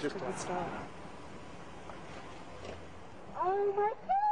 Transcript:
just Good start. Oh my God.